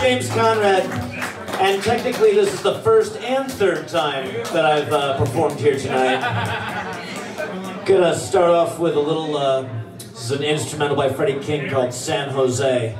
James Conrad, and technically this is the first and third time that I've uh, performed here tonight. Gonna start off with a little, uh, this is an instrumental by Freddie King called San-Ho-Zay.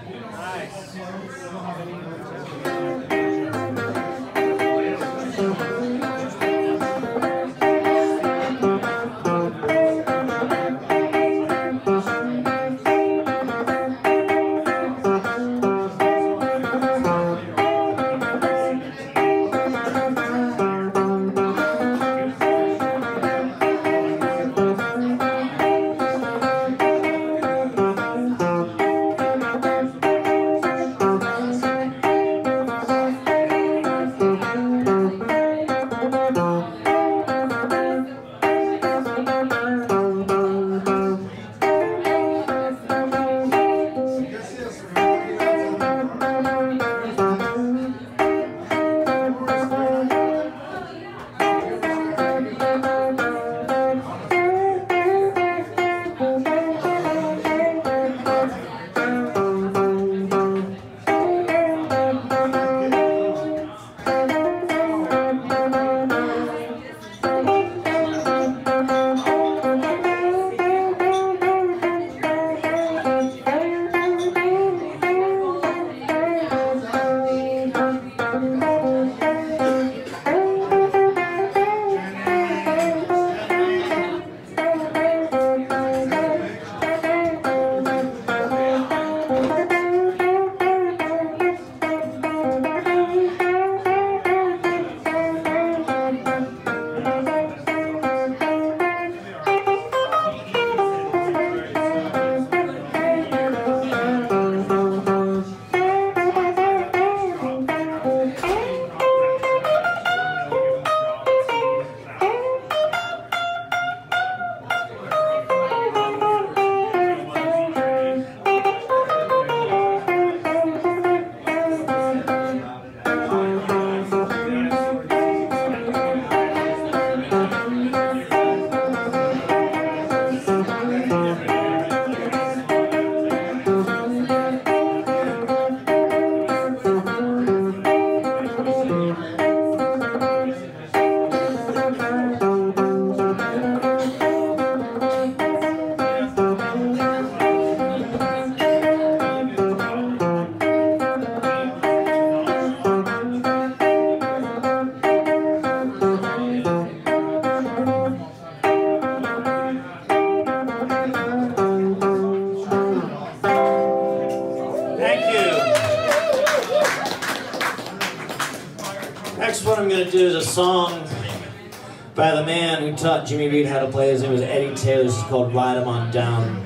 Taught Jimmy Reed how to play. His name was Eddie Taylor. This is called Ride 'em on Down.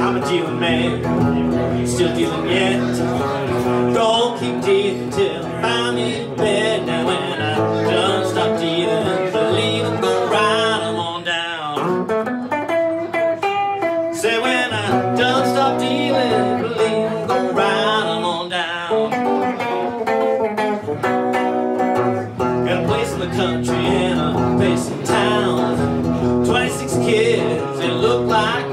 I'm a dealing man, still dealing yet. Don't keep dealing till I find me bed. Now when I country in a basin town. 26 kids, it looked like